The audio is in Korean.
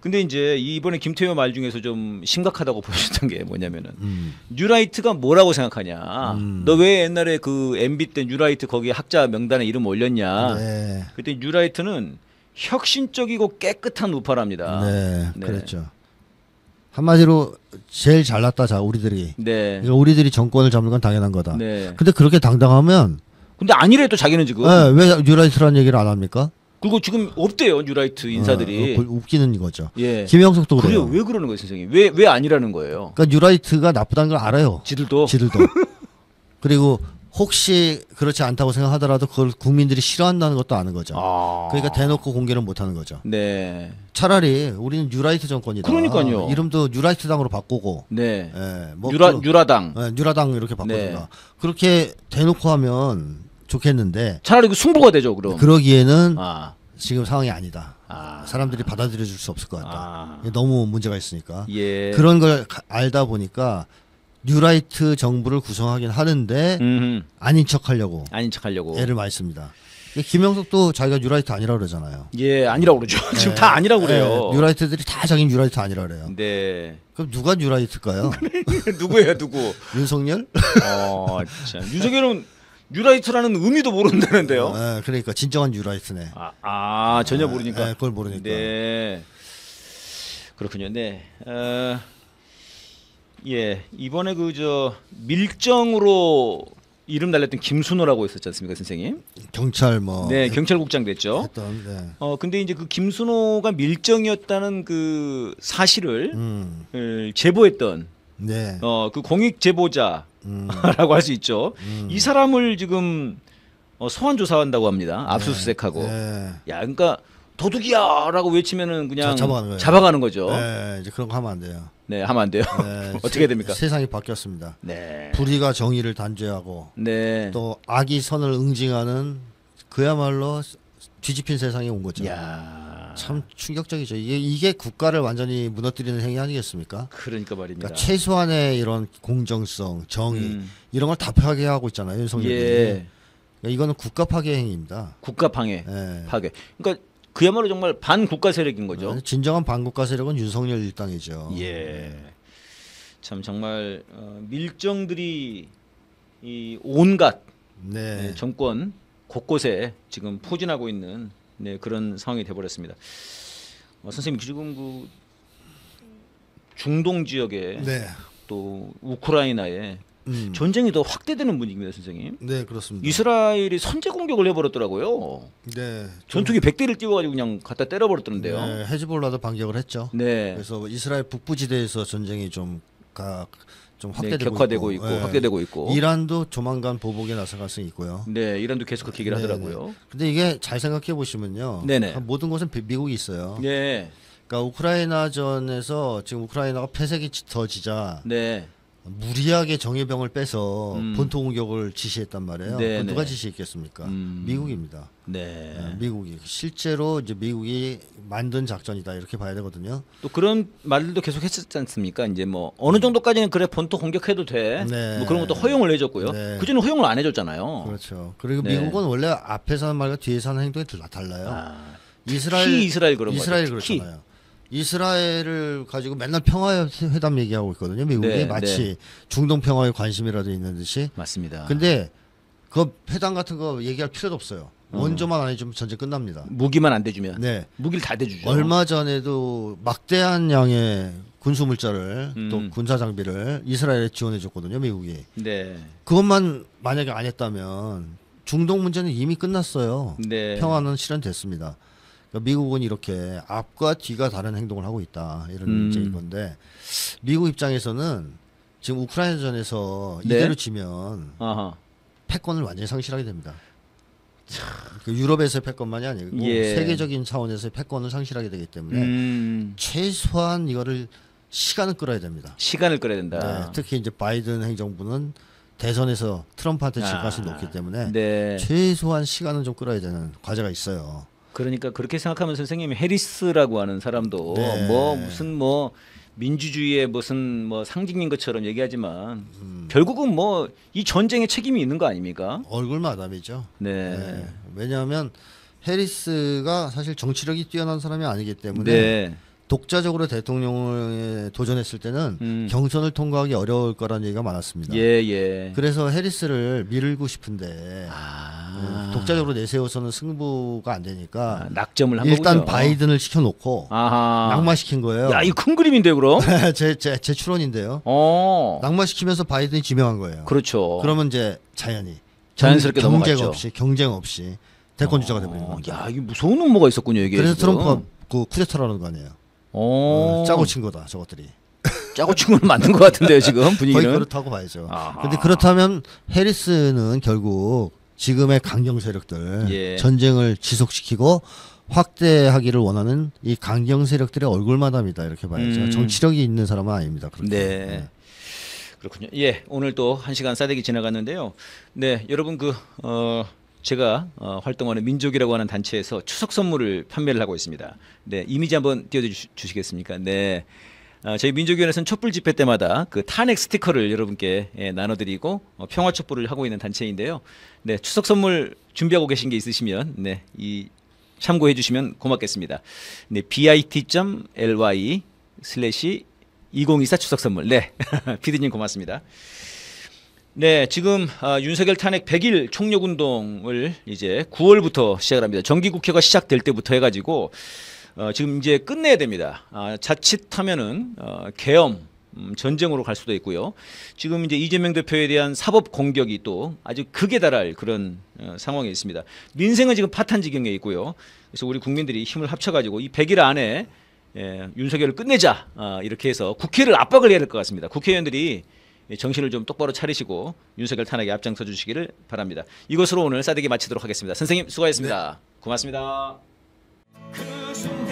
근데 이제 이번에 김태효 말 중에서 좀 심각하다고 보셨던 게 뭐냐면은 음. 뉴라이트가 뭐라고 생각하냐. 음. 너 왜 옛날에 그 MB 때 뉴라이트 거기 학자 명단에 이름 올렸냐. 네. 그때 뉴라이트는 혁신적이고 깨끗한 우파랍니다. 네, 네. 그렇죠. 한마디로 제일 잘났다 자 우리들이. 네. 그러니까 우리들이 정권을 잡는 건 당연한 거다. 네. 근데 그렇게 당당하면 근데 아니래도 자기는 지금 네, 왜 뉴라이트라는 얘기를 안 합니까? 그리고 지금 없대요 뉴라이트 인사들이. 어, 어, 웃기는 거죠. 예. 김형석도 그래요. 그래요. 왜 그러는 거예요, 선생님? 왜 왜 아니라는 거예요? 그러니까 뉴라이트가 나쁘다는 걸 알아요. 지들도 지들도. 그리고 혹시 그렇지 않다고 생각하더라도 그걸 국민들이 싫어한다는 것도 아는 거죠. 아. 그러니까 대놓고 공개를 못 하는 거죠. 네. 차라리 우리는 뉴라이트 정권이다. 그러니까요. 이름도 뉴라이트 당으로 바꾸고 네. 예, 뭐 뉴라 그- 뉴라당. 예, 뉴라당 이렇게 바꾸든가. 네. 그렇게 대놓고 하면 좋겠는데 차라리 그 승부가 되죠, 그럼. 그러기에는 아. 지금 상황이 아니다. 아. 사람들이 받아들여 줄 수 없을 것 같다. 아. 너무 문제가 있으니까. 예. 그런 걸 가- 알다 보니까 뉴라이트 정부를 구성하긴 하는데 음. 아닌 척 하려고 아닌 척 하려고. 애를 많이 씁니다. 김형석도 자기가 뉴라이트 아니라 그러잖아요. 예, 아니라고 그러죠. 지금 다 아니라고 그래요. 네, 뉴라이트들이 다 자기 뉴라이트 아니라 그래요. 네. 그럼 누가 뉴라이트일까요? 누구예요, 누구? 윤석열? 어, 참. 윤석열은 뉴라이트라는 의미도 모른다는데요. 네, 그러니까 진정한 뉴라이트네. 아, 아 전혀 모르니까. 네, 그걸 모르니까. 네. 그렇군요. 네. 어, 예. 이번에 그 저 밀정으로 이름 날렸던 김순호라고 있었지 않습니까, 선생님? 경찰 뭐 네, 했- 경찰국장 됐죠. 했던 네. 어, 근데 이제 그 김순호가 밀정이었다는 그 사실을 음. 을 제보했던 네. 어, 그 공익 제보자라고 음. 할수 있죠. 음. 이 사람을 지금 어, 소환 조사한다고 합니다. 압수수색하고. 네. 야, 그러니까 도둑이야라고 외치면은 그냥 자- 잡아가는. 잡아가는 거죠. 네, 네, 이제 그런 거 하면 안 돼요. 하면 안 돼요. 네, 어떻게 세- 됩니까? 세상이 바뀌었습니다. 네. 불의가 정의를 단죄하고 네. 또 악이 선을 응징하는 그야말로 뒤집힌 세상이 온 거죠. 야. 참 충격적이죠. 이게 이게 국가를 완전히 무너뜨리는 행위 아니겠습니까? 그러니까 말입니다. 그러니까 최소한의 이런 공정성, 정의 음. 이런 걸 다 파괴하고 있잖아요. 윤석열이. 예. 그러니까 이거는 국가 파괴 행위입니다. 국가 방해, 예. 파괴. 그러니까 그야말로 정말 반국가 세력인 거죠. 네, 진정한 반국가 세력은 윤석열 일당이죠. 예. 참 정말 어, 밀정들이 이 온갖 네. 네, 정권 곳곳에 지금 포진하고 있는 네, 그런 상황이 돼버렸습니다. 어, 선생님 지금 그 중동 지역에 네. 또 우크라이나에 음. 전쟁이 더 확대되는 분위기입니다, 선생님. 네, 그렇습니다. 이스라엘이 선제 공격을 해버렸더라고요. 네. 전투기 100대를 띄워가지고 그냥 갖다 때려버렸던데요. 네, 헤즈볼라도 반격을 했죠. 네. 그래서 이스라엘 북부 지대에서 전쟁이 좀 가, 좀 네, 확대되고 격화되고 있고, 네. 확대되고 있고. 이란도 조만간 보복에 나설 가능성이 있고요. 네, 이란도 계속 그렇게 얘기를 네, 하더라고요. 근데 이게 잘 생각해 보시면요. 네네. 모든 곳은 비- 미국이 있어요. 네, 그러니까 우크라이나전에서 지금 우크라이나가 패색이 짙어지자 네, 무리하게 정예병을 빼서 음. 본토 공격을 지시했단 말이에요. 네, 누가 네. 지시했겠습니까? 음. 미국입니다. 네. 네, 미국이 실제로 이제 미국이 만든 작전이다 이렇게 봐야 되거든요. 또 그런 말들도 계속 했었지 않습니까? 이제 뭐 어느 정도까지는 그래 본토 공격해도 돼. 네. 뭐 그런 것도 허용을 해줬고요. 네. 그전에 허용을 안 해줬잖아요. 그렇죠. 그리고 네. 미국은 원래 앞에서 하는 말과 뒤에서 하는 행동이 다 달라요. 아, 이스라엘 이스라엘 그런 이스라엘 거죠. 그렇잖아요. 이스라엘을 가지고 맨날 평화 회담 얘기하고 있거든요. 미국이 네, 마치 중동 평화에 관심이라도 있는 듯이. 맞습니다. 근데 그 회담 같은 거 얘기할 필요도 없어요. 원조만 안 해주면 전쟁 끝납니다. 무기만 안 대주면 네. 무기를 다 대주죠. 얼마 전에도 막대한 양의 군수 물자를 음. 또 군사 장비를 이스라엘에 지원해 줬거든요, 미국이. 네, 그것만 만약에 안 했다면 중동 문제는 이미 끝났어요. 네. 평화는 실현됐습니다. 그러니까 미국은 이렇게 앞과 뒤가 다른 행동을 하고 있다 이런 음. 문제인 건데 미국 입장에서는 지금 우크라이나전에서 네. 이대로 지면 아하. 패권을 완전히 상실하게 됩니다. 그 유럽에서의 패권만이 아니고 예. 세계적인 차원에서의 패권을 상실하게 되기 때문에 음, 최소한 이거를 시간을 끌어야 됩니다. 시간을 끌어야 된다. 네, 특히 이제 바이든 행정부는 대선에서 트럼프한테 질 아, 가능성이 높기 때문에 네. 최소한 시간은 좀 끌어야 되는 과제가 있어요. 그러니까 그렇게 생각하면 선생님 해리스라고 하는 사람도 네. 뭐 무슨 뭐 민주주의의 무슨 뭐 상징인 것처럼 얘기하지만 음. 결국은 뭐 이 전쟁에 책임이 있는 거 아닙니까? 얼굴 마담이죠. 네. 네. 왜냐하면 해리스가 사실 정치력이 뛰어난 사람이 아니기 때문에 네. 독자적으로 대통령에 도전했을 때는 음. 경선을 통과하기 어려울 거라는 얘기가 많았습니다. 예, 예. 그래서 해리스를 밀고 싶은데 아, 독자적으로 내세워서는 승부가 안 되니까 아, 낙점을 한 일단 거군요. 바이든을 시켜놓고 아하. 낙마시킨 거예요. 야, 이거 큰 그림인데 그럼? 제, 제, 제 추론인데요. 어. 낙마시키면서 바이든이 지명한 거예요. 그렇죠. 그러면 이제 자연히 자연스럽게 경, 경쟁 넘어갔죠. 없이 경쟁 없이 대권 주자가 돼버린 어, 겁니다. 야, 이게 무서운 음모가 있었군요, 이게. 그래서 지금. 트럼프가 그 쿠데타라는 거 아니에요. 어. 어, 짜고 친 거다 저것들이. 짜고 친 건 맞는 것 같은데요, 지금 거의 분위기는. 그렇다고 봐야죠. 아하. 근데 그렇다면 해리스는 결국 지금의 강경 세력들 예. 전쟁을 지속시키고 확대하기를 원하는 이 강경 세력들의 얼굴마담이다 이렇게 봐야죠. 음. 정치력이 있는 사람은 아닙니다. 그렇게. 네. 그렇군요. 예, 오늘 또 한 시간 싸대기 지나갔는데요. 네, 여러분 그 어, 제가 어, 활동하는 민족이라고 하는 단체에서 추석 선물을 판매를 하고 있습니다. 네, 이미지 한번 띄워주시겠습니까? 네. 어, 저희 민족위원회에서는 촛불 집회 때마다 그 탄핵 스티커를 여러분께 예, 나눠드리고 어, 평화 촛불을 하고 있는 단체인데요. 네, 추석 선물 준비하고 계신 게 있으시면 네, 이 참고해 주시면 고맙겠습니다. 네, bit.ly 슬래시 2024 추석 선물. 네. 피디님 고맙습니다. 네, 지금 아, 윤석열 탄핵 100일 총력 운동을 이제 9월부터 시작을 합니다. 정기 국회가 시작될 때부터 해가지고 어, 지금 이제 끝내야 됩니다. 아, 자칫하면은 어, 계엄 음, 전쟁으로 갈 수도 있고요. 지금 이제 이재명 대표에 대한 사법 공격이 또 아주 극에 달할 그런 어, 상황에 있습니다. 민생은 지금 파탄 지경에 있고요. 그래서 우리 국민들이 힘을 합쳐가지고 이 100일 안에 예, 윤석열을 끝내자 아, 이렇게 해서 국회를 압박을 해야 될 것 같습니다. 국회의원들이 정신을 좀 똑바로 차리시고 윤석열 탄핵에 앞장서 주시기를 바랍니다. 이것으로 오늘 싸대기 마치도록 하겠습니다. 선생님 수고하셨습니다. 고맙습니다. 그